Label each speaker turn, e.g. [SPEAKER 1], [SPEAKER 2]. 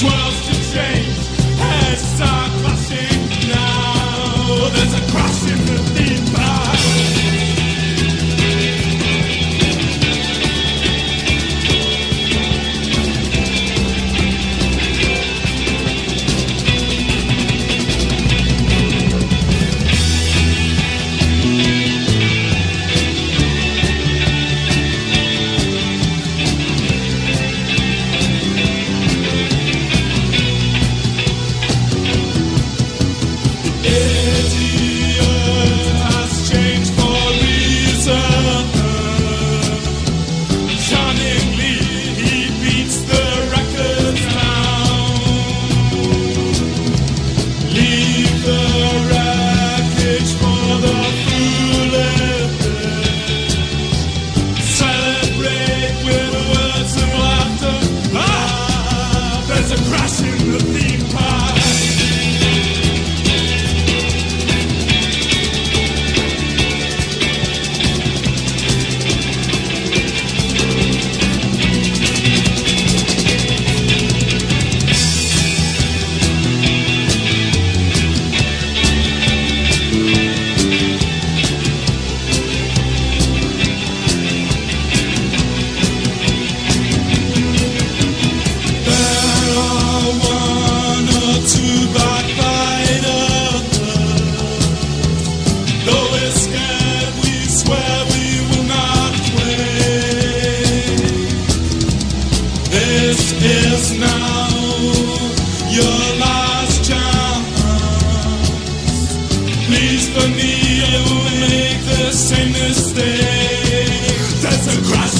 [SPEAKER 1] What else to change, heads start is now your last chance. Please, for me, I will make the same mistake. That's a cross.